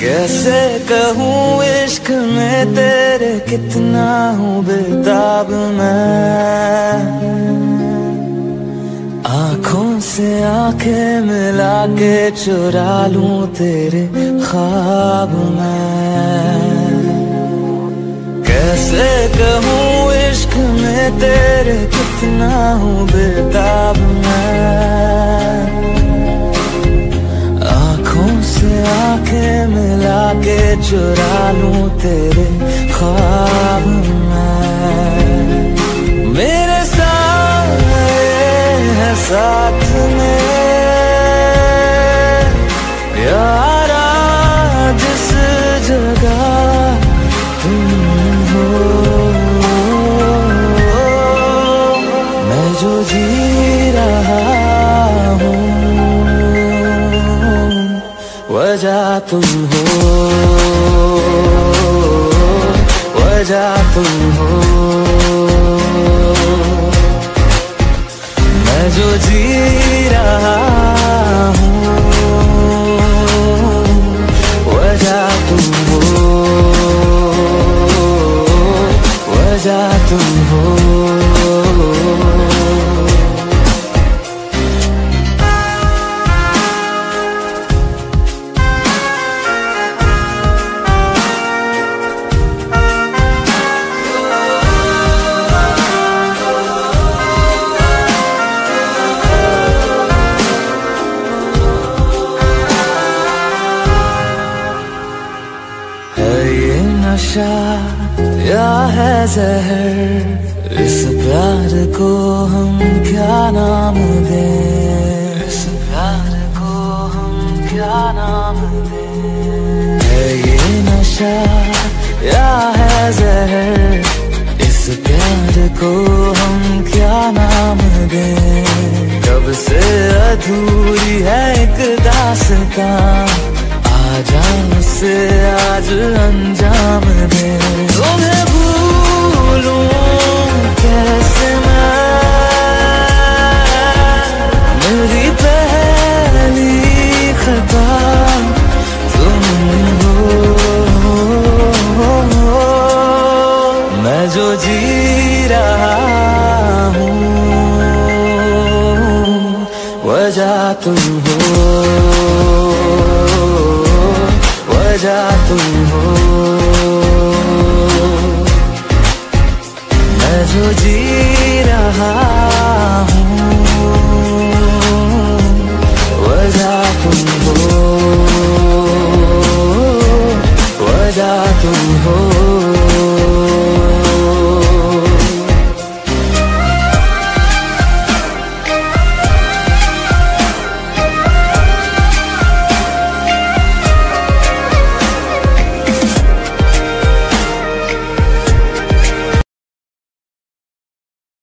کیسے کہوں عشق میں تیرے کتنا ہوں بےتاب میں؟ آنکھوں سے آنکھیں ملا کے چرا لوں تیرے خواب میں؟ کیسے کہوں عشق میں تیرے کتنا ہوں بےتاب میں؟ چرا لوں تیرے خواب میں؟ میرے ساتھ ہے ساتھ تم ہو، وجہ تم ہو۔ میں جو جی رہا ہوں، وجہ تم ہو، وجہ تم ہو۔ نشہ یا ہے زہر، اس پیار کو ہم کیا نام دیں؟ اس پیار کو ہم کیا نام دیں؟ ہے یہ نشہ، یا ہے زہر، اس پیار کو ہم کیا نام دیں؟ کب سے ادھوری ہے ایک داستان آجا سے آج انجام دے۔ تمہیں بھولوں کیسے میں؟ میری پہلی خطا تم ہو۔ میں جو جی رہا ہوں، وجہ تم ہو۔ وجہ تم ہو۔ میں جو جی رہا